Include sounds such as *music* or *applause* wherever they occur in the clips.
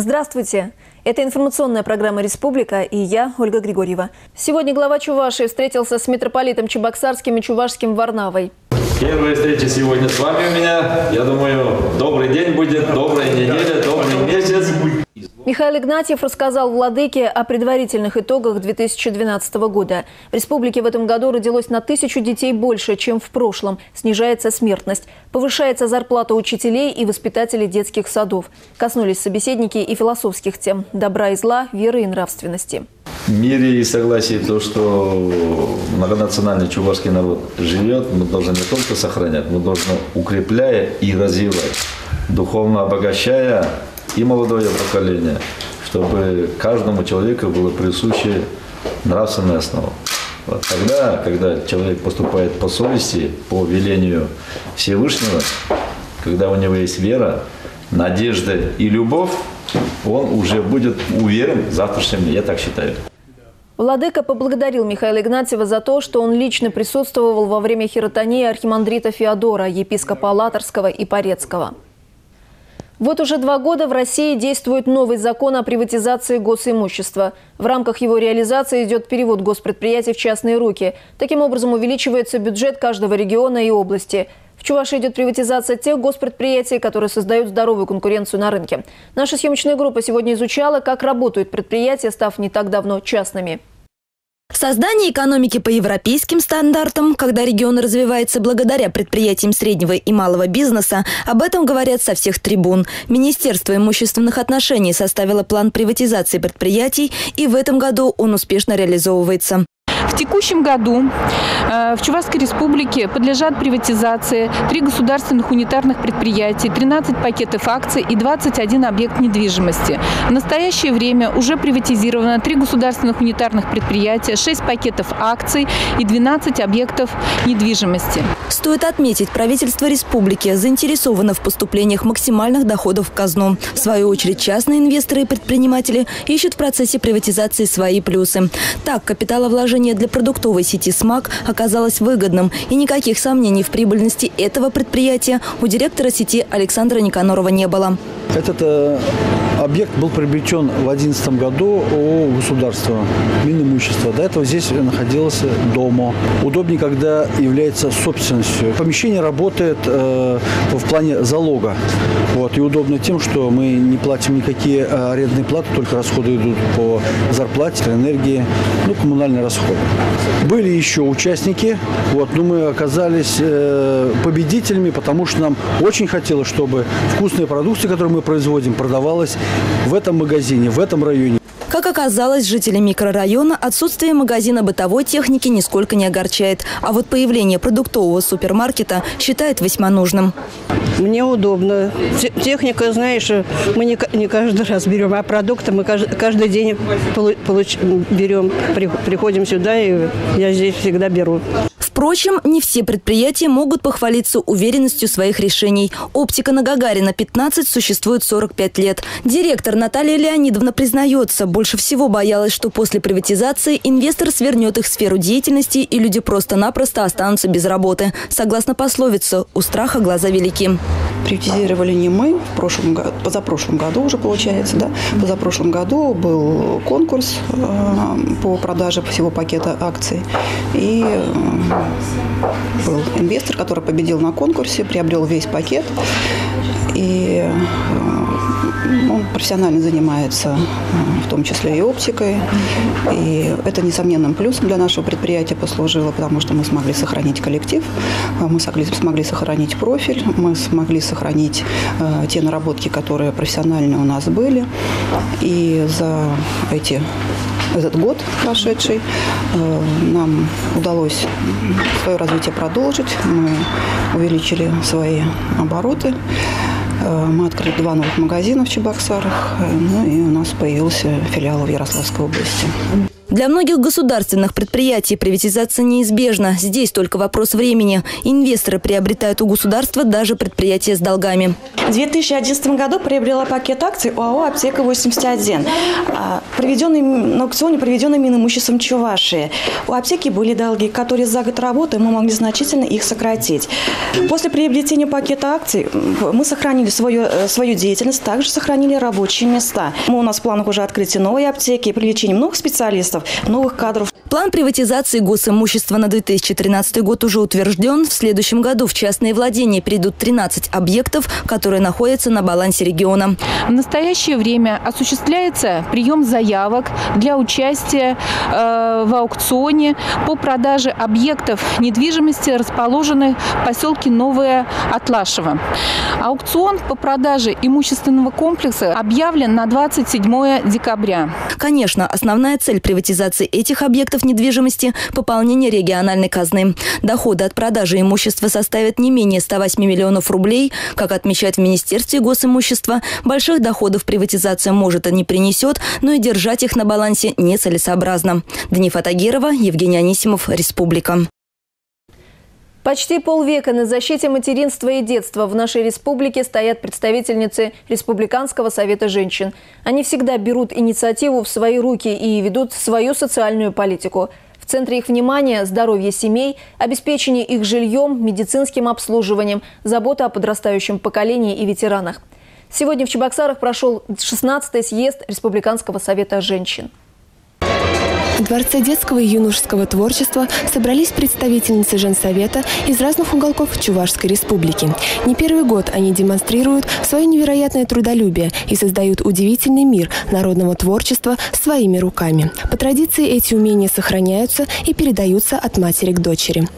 Здравствуйте! Это информационная программа «Республика» и я, Ольга Григорьева. Сегодня глава Чувашии встретился с митрополитом Чебоксарским и Чувашским Варнавой. Первая встреча сегодня с вами у меня. Я думаю, добрый день будет, добрая неделя, добрый месяц. Михаил Игнатьев рассказал владыке о предварительных итогах 2012 года. В республике в этом году родилось на тысячу детей больше, чем в прошлом. Снижается смертность. Повышается зарплата учителей и воспитателей детских садов. Коснулись собеседники и философских тем – добра и зла, веры и нравственности. В мире и согласии то, что многонациональный чувашский народ живет, мы должны не только сохранять, мы должны укрепляя и развивать, духовно обогащая и молодое поколение, чтобы каждому человеку было присуще нравственная основа. Вот тогда, когда человек поступает по совести, по велению Всевышнего, когда у него есть вера, надежда и любовь, он уже будет уверен в завтрашнем дне, я так считаю. Владыка поблагодарил Михаила Игнатьева за то, что он лично присутствовал во время хиротонии архимандрита Феодора, епископа Алаторского и Порецкого. Вот уже два года в России действует новый закон о приватизации госимущества. В рамках его реализации идет перевод госпредприятий в частные руки. Таким образом увеличивается бюджет каждого региона и области. В Чувашии идет приватизация тех госпредприятий, которые создают здоровую конкуренцию на рынке. Наша съемочная группа сегодня изучала, как работают предприятия, став не так давно частными. Создание экономики по европейским стандартам, когда регион развивается благодаря предприятиям среднего и малого бизнеса, об этом говорят со всех трибун. Министерство имущественных отношений составило план приватизации предприятий, и в этом году он успешно реализовывается. В текущем году э, в Чувашской республике подлежат приватизации три государственных унитарных предприятия, 13 пакетов акций и 21 объект недвижимости. В настоящее время уже приватизировано три государственных унитарных предприятия, 6 пакетов акций и 12 объектов недвижимости. Стоит отметить, правительство республики заинтересовано в поступлениях максимальных доходов в казну. В свою очередь, частные инвесторы и предприниматели ищут в процессе приватизации свои плюсы. Так, капиталовложение для продуктовой сети «СМАК» оказалось выгодным, и никаких сомнений в прибыльности этого предприятия у директора сети Александра Никанорова не было. Этот э, объект был приобретен в 2011 году у государства, Минимущества. До этого здесь находился дома. Удобнее, когда является собственностью. Помещение работает э, в плане залога. Вот, и удобно тем, что мы не платим никакие э, арендные платы, только расходы идут по зарплате, энергии, ну, коммунальные расходы. Были еще участники, вот, но мы оказались э, победителями, потому что нам очень хотелось, чтобы вкусные продукты, которые мы производим, продавалась в этом магазине, в этом районе. Как оказалось, жители микрорайона отсутствие магазина бытовой техники нисколько не огорчает. А вот появление продуктового супермаркета считает весьма нужным. Мне удобно. Техника, знаешь, мы не, не каждый раз берем, а продукты мы каждый, каждый день получ, берем. Приходим сюда, и я здесь всегда беру. Впрочем, не все предприятия могут похвалиться уверенностью своих решений. Оптика на Гагарина 15 существует 45 лет. Директор Наталья Леонидовна признается, больше всего боялась, что после приватизации инвестор свернет их сферу деятельности и люди просто-напросто останутся без работы. Согласно пословице, у страха глаза велики. Приватизировали не мы, в прошлом году, позапрошлом году уже получается, да, позапрошлом году был конкурс э, по продаже всего пакета акций. И э, был инвестор, который победил на конкурсе, приобрел весь пакет. И э, он профессионально занимается, в том числе и оптикой. И это несомненным плюсом для нашего предприятия послужило, потому что мы смогли сохранить коллектив, э, мы смогли, смогли сохранить профиль, мы смогли сохранить э, те наработки, которые профессионально у нас были. И за эти этот год прошедший э, нам удалось свое развитие продолжить. Мы увеличили свои обороты. Э, мы открыли два новых магазина в Чебоксарах, э, ну и у нас появился филиал в Ярославской области. Для многих государственных предприятий приватизация неизбежна. Здесь только вопрос времени. Инвесторы приобретают у государства даже предприятия с долгами. В 2011 году приобрела пакет акций ОАО «Аптека-81», а, проведенный на аукционе, проведенный Минимуществом Чувашии. У аптеки были долги, которые за год работы мы могли значительно их сократить. После приобретения пакета акций мы сохранили свою, э, свою деятельность, также сохранили рабочие места. Мы, у нас в планах уже открытие новой аптеки, привлечение новых специалистов, новых кадров. План приватизации госимущества на 2013 год уже утвержден. В следующем году в частные владения перейдут 13 объектов, которые находятся на балансе региона. В настоящее время осуществляется прием заявок для участия э, в аукционе по продаже объектов недвижимости, расположенных в поселке Новое Атлашево. Аукцион по продаже имущественного комплекса объявлен на 27 декабря. Конечно, основная цель приватизации этих объектов недвижимости – пополнение региональной казны. Доходы от продажи имущества составят не менее 108 миллионов рублей. Как отмечают в Министерстве госимущества, больших доходов приватизация может и не принесет, но и держать их на балансе нецелесообразно. Данифа Тагирова, Евгений Анисимов, Республика. Почти полвека на защите материнства и детства в нашей республике стоят представительницы Республиканского совета женщин. Они всегда берут инициативу в свои руки и ведут свою социальную политику. В центре их внимания – здоровье семей, обеспечение их жильем, медицинским обслуживанием, забота о подрастающем поколении и ветеранах. Сегодня в Чебоксарах прошел 16-й съезд Республиканского совета женщин. В Дворце детского и юношеского творчества собрались представительницы женсовета из разных уголков Чувашской республики. Не первый год они демонстрируют свое невероятное трудолюбие и создают удивительный мир народного творчества своими руками. По традиции эти умения сохраняются и передаются от матери к дочери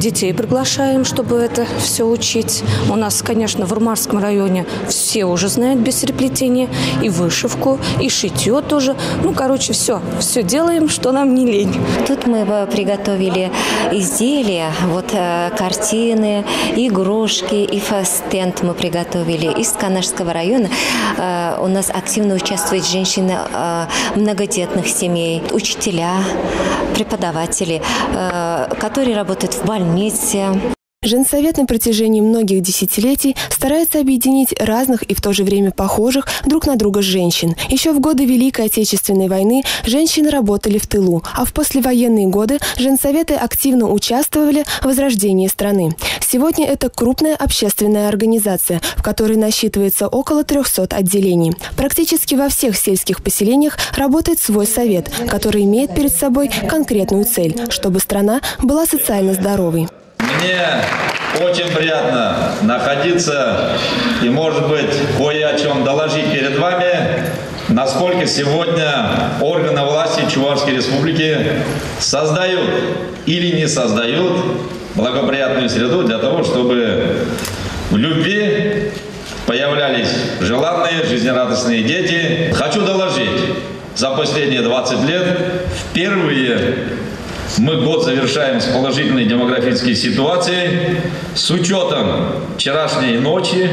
детей приглашаем, чтобы это все учить. У нас, конечно, в Урмарском районе все уже знают бисереплетение, и вышивку, и шитье тоже. Ну, короче, все, все делаем, что нам не лень. Тут мы приготовили изделия, вот э, картины, игрушки, и стенд мы приготовили. Из Канашского района э, у нас активно участвуют женщины э, многодетных семей, учителя, преподаватели, которые работают в больнице больнице. Женсовет на протяжении многих десятилетий старается объединить разных и в то же время похожих друг на друга женщин. Еще в годы Великой Отечественной войны женщины работали в тылу, а в послевоенные годы женсоветы активно участвовали в возрождении страны. Сегодня это крупная общественная организация, в которой насчитывается около 300 отделений. Практически во всех сельских поселениях работает свой совет, который имеет перед собой конкретную цель, чтобы страна была социально здоровой. Мне очень приятно находиться и, может быть, кое о чем доложить перед вами, насколько сегодня органы власти Чувашской Республики создают или не создают благоприятную среду для того, чтобы в любви появлялись желанные, жизнерадостные дети. Хочу доложить, за последние 20 лет впервые мы год завершаем с положительной демографической ситуацией. С учетом вчерашней ночи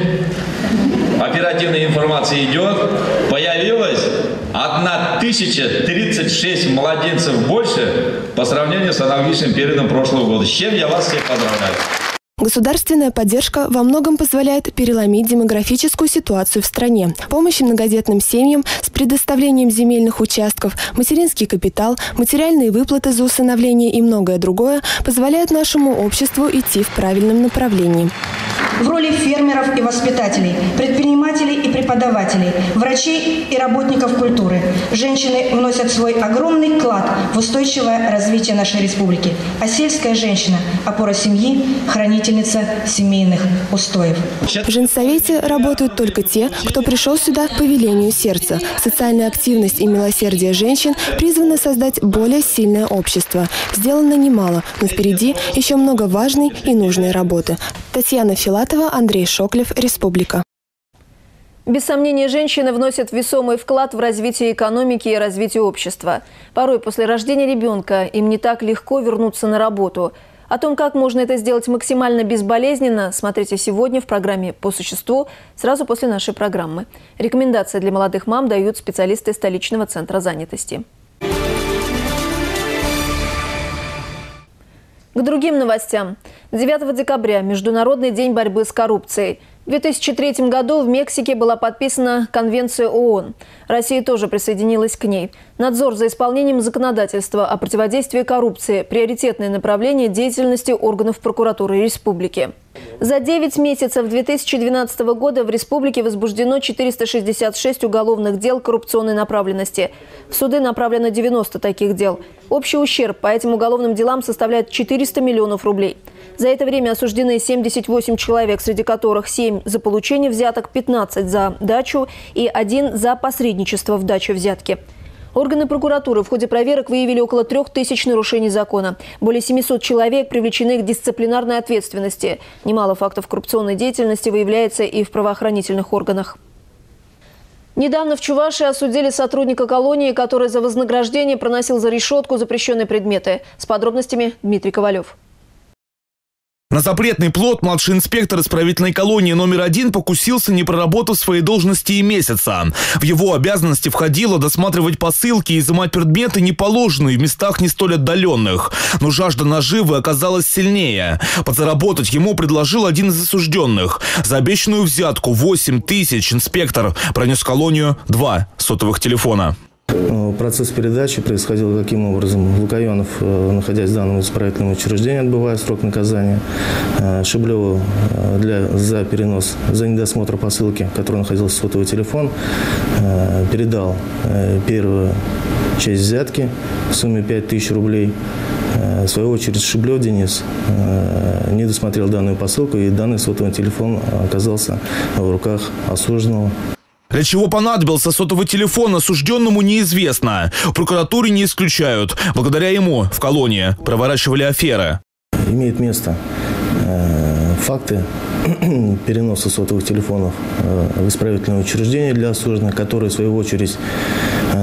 оперативная информация идет. Появилось 1036 младенцев больше по сравнению с аналогичным периодом прошлого года. С чем я вас всех поздравляю. Государственная поддержка во многом позволяет переломить демографическую ситуацию в стране. Помощь многодетным семьям с предоставлением земельных участков, материнский капитал, материальные выплаты за усыновление и многое другое позволяют нашему обществу идти в правильном направлении. В роли фермеров и воспитателей, предпринимателей и преподавателей, врачей и работников культуры женщины вносят свой огромный вклад в устойчивое развитие нашей республики. А сельская женщина – опора семьи, хранитель хранительница семейных устоев. В женсовете работают только те, кто пришел сюда по велению сердца. Социальная активность и милосердие женщин призваны создать более сильное общество. Сделано немало, но впереди еще много важной и нужной работы. Татьяна Филатова, Андрей Шоклев, Республика. Без сомнения, женщины вносят весомый вклад в развитие экономики и развитие общества. Порой после рождения ребенка им не так легко вернуться на работу – о том, как можно это сделать максимально безболезненно, смотрите сегодня в программе «По существу» сразу после нашей программы. Рекомендации для молодых мам дают специалисты столичного центра занятости. К другим новостям. 9 декабря – Международный день борьбы с коррупцией – в 2003 году в Мексике была подписана Конвенция ООН. Россия тоже присоединилась к ней. Надзор за исполнением законодательства о противодействии коррупции – приоритетное направление деятельности органов прокуратуры республики. За 9 месяцев 2012 года в республике возбуждено 466 уголовных дел коррупционной направленности. В суды направлено 90 таких дел. Общий ущерб по этим уголовным делам составляет 400 миллионов рублей. За это время осуждены 78 человек, среди которых 7 за получение взяток, 15 за дачу и один за посредничество в даче взятки. Органы прокуратуры в ходе проверок выявили около трех тысяч нарушений закона. Более 700 человек привлечены к дисциплинарной ответственности. Немало фактов коррупционной деятельности выявляется и в правоохранительных органах. Недавно в Чувашии осудили сотрудника колонии, который за вознаграждение проносил за решетку запрещенные предметы. С подробностями Дмитрий Ковалев. На запретный плод младший инспектор исправительной колонии номер один покусился, не проработав своей должности и месяца. В его обязанности входило досматривать посылки и изымать предметы, не положенные в местах не столь отдаленных. Но жажда наживы оказалась сильнее. Подзаработать ему предложил один из осужденных. За обещанную взятку 8 тысяч инспектор пронес колонию два сотовых телефона. Э, процесс передачи происходил каким образом? Лукаянов, э, находясь в данном исправительном учреждении, отбывая срок наказания, э, Шиблеву для, за перенос, за недосмотр посылки, который находился сотовый телефон, передал первую часть взятки в сумме 5000 рублей. В свою очередь Шиблев Денис не досмотрел данную посылку, и данный сотовый телефон оказался в руках осужденного. Для чего понадобился сотовый телефон осужденному неизвестно. В прокуратуре не исключают. Благодаря ему в колонии проворачивали аферы. Имеет место э, факты *clears throat* переноса сотовых телефонов э, в исправительное учреждение для осужденных, которые, в свою очередь,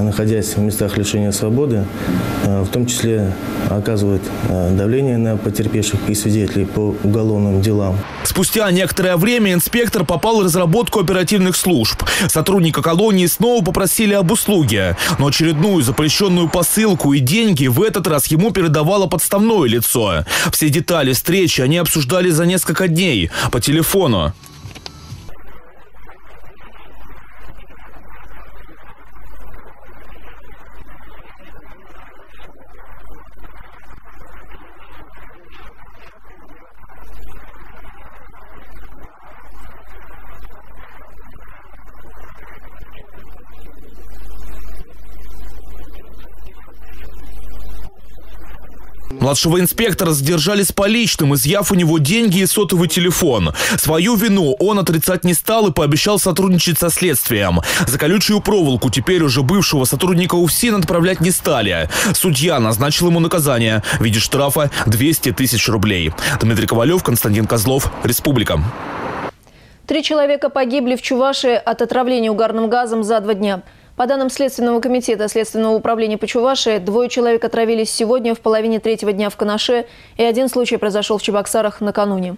находясь в местах лишения свободы, э, в том числе оказывают давление на потерпевших и свидетелей по уголовным делам. Спустя некоторое время инспектор попал в разработку оперативных служб. Сотрудника колонии снова попросили об услуге, но очередную запрещенную посылку и деньги в этот раз ему передавало подставное лицо. Все детали встречи они обсуждали за несколько дней по телефону. Младшего инспектора задержали с поличным, изъяв у него деньги и сотовый телефон. Свою вину он отрицать не стал и пообещал сотрудничать со следствием. За колючую проволоку теперь уже бывшего сотрудника УФСИН отправлять не стали. Судья назначил ему наказание в виде штрафа 200 тысяч рублей. Дмитрий Ковалев, Константин Козлов, Республика. Три человека погибли в Чувашии от отравления угарным газом за два дня. По данным Следственного комитета Следственного управления по Чувашии, двое человек отравились сегодня в половине третьего дня в Канаше, и один случай произошел в Чебоксарах накануне.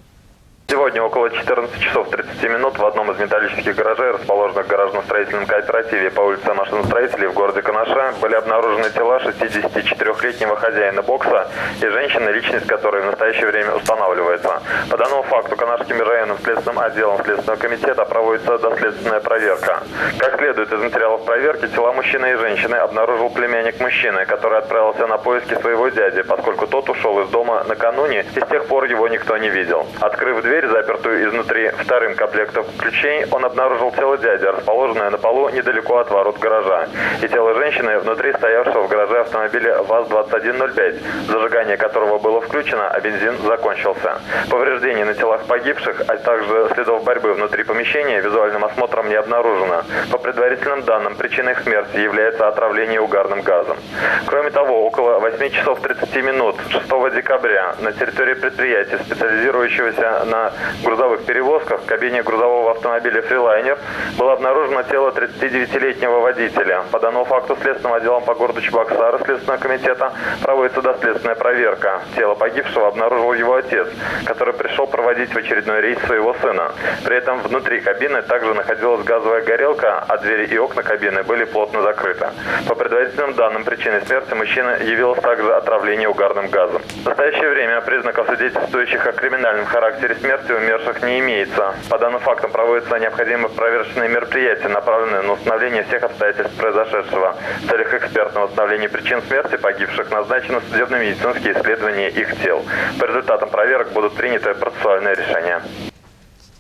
Сегодня около 14 часов 30 минут в одном из металлических гаражей, расположенных в гаражно-строительном кооперативе по улице машиностроителей в городе Канаша, были обнаружены тела 64-летнего хозяина бокса и женщины, личность которой в настоящее время устанавливается. По данному факту Канашским районным следственным отделом Следственного комитета проводится доследственная проверка. Как следует из материалов проверки, тела мужчины и женщины обнаружил племянник мужчины, который отправился на поиски своего дяди, поскольку тот ушел из дома накануне и с тех пор его никто не видел. Открыв дверь, дверь, запертую изнутри вторым комплектом ключей, он обнаружил тело дяди, расположенное на полу недалеко от ворот гаража, и тело женщины внутри стоявшего в гараже автомобиля ВАЗ-2105, зажигание которого было включено, а бензин закончился. Повреждений на телах погибших, а также следов борьбы внутри помещения визуальным осмотром не обнаружено. По предварительным данным, причиной их смерти является отравление угарным газом. Кроме того, около 8 часов 30 минут 6 декабря на территории предприятия, специализирующегося на на грузовых перевозках в кабине грузового автомобиля «Фрилайнер» было обнаружено тело 39-летнего водителя. По данному факту следственным отделом по городу Чебоксары Следственного комитета проводится доследственная проверка. Тело погибшего обнаружил его отец, который пришел проводить в очередной рейс своего сына. При этом внутри кабины также находилась газовая горелка, а двери и окна кабины были плотно закрыты. По предварительным данным, причиной смерти мужчины явилось также отравление угарным газом. В настоящее время признаков, свидетельствующих о криминальном характере смерти умерших, не имеется. По данным фактам проводятся необходимые проверочные мероприятия, направленные на установление всех обстоятельств произошедшего. В целях экспертного установления причин смерти погибших назначены судебно-медицинские исследования их тел. По результатам проверок будут приняты процессуальные решения.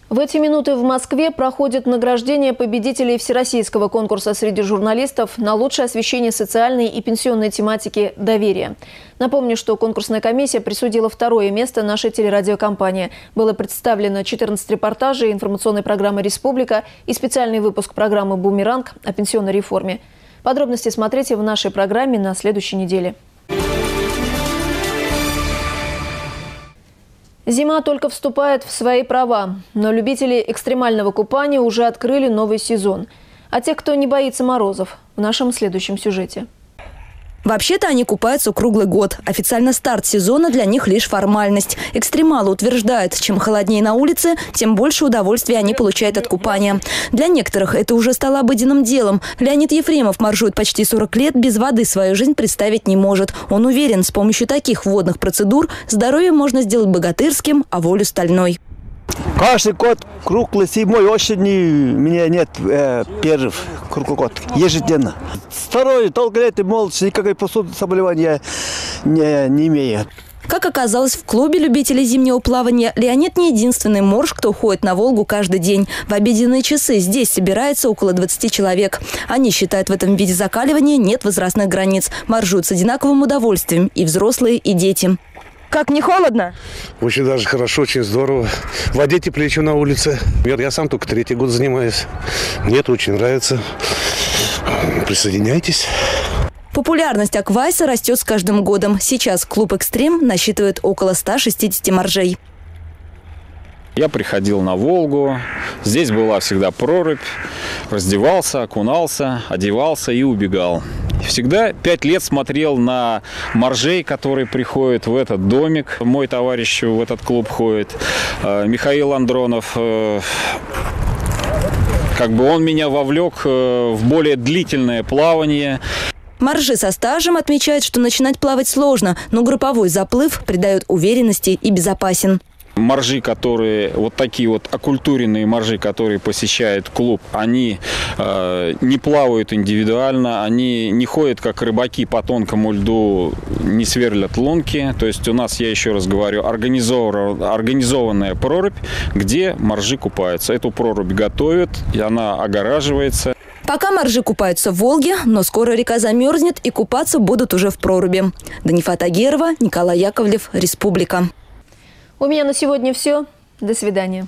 В эти минуты в Москве проходит награждение победителей Всероссийского конкурса среди журналистов на лучшее освещение социальной и пенсионной тематики «Доверие». Напомню, что конкурсная комиссия присудила второе место нашей телерадиокомпании. Было представлено 14 репортажей информационной программы «Республика» и специальный выпуск программы «Бумеранг» о пенсионной реформе. Подробности смотрите в нашей программе на следующей неделе. Зима только вступает в свои права, но любители экстремального купания уже открыли новый сезон. А те, кто не боится морозов, в нашем следующем сюжете. Вообще-то они купаются круглый год. Официально старт сезона для них лишь формальность. Экстремалы утверждают, чем холоднее на улице, тем больше удовольствия они получают от купания. Для некоторых это уже стало обыденным делом. Леонид Ефремов моржует почти 40 лет, без воды свою жизнь представить не может. Он уверен, с помощью таких водных процедур здоровье можно сделать богатырским, а волю стальной. Каждый год круглый зимой осенью у меня нет э, перерыв круглый год, ежедневно. Второй, долго лет и молодости, никакой посуды заболевания не, не имею. Как оказалось, в клубе любителей зимнего плавания Леонид не единственный морж, кто ходит на Волгу каждый день. В обеденные часы здесь собирается около 20 человек. Они считают, в этом виде закаливания нет возрастных границ. Моржут с одинаковым удовольствием и взрослые, и дети. Как, не холодно? Очень даже хорошо, очень здорово. В воде теплее, чем на улице. Я, я сам только третий год занимаюсь. Мне это очень нравится. Присоединяйтесь. Популярность аквайса растет с каждым годом. Сейчас клуб «Экстрем» насчитывает около 160 моржей. Я приходил на Волгу, здесь была всегда прорубь, раздевался, окунался, одевался и убегал. Всегда пять лет смотрел на моржей, которые приходят в этот домик. Мой товарищ в этот клуб ходит, э, Михаил Андронов. Э, как бы он меня вовлек э, в более длительное плавание. Моржи со стажем отмечают, что начинать плавать сложно, но групповой заплыв придает уверенности и безопасен. Моржи, которые, вот такие вот окультуренные моржи, которые посещают клуб, они э, не плавают индивидуально, они не ходят как рыбаки по тонкому льду, не сверлят лунки. То есть у нас, я еще раз говорю, организованная, организованная прорубь, где моржи купаются. Эту прорубь готовят, и она огораживается. Пока моржи купаются в Волге, но скоро река замерзнет и купаться будут уже в проруби. Данифа Тагерова, Николай Яковлев, Республика. У меня на сегодня все. До свидания.